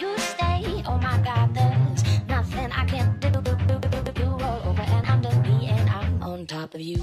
you stay. Oh my God, there's nothing I can't do. You roll over and under me, and I'm on top of you.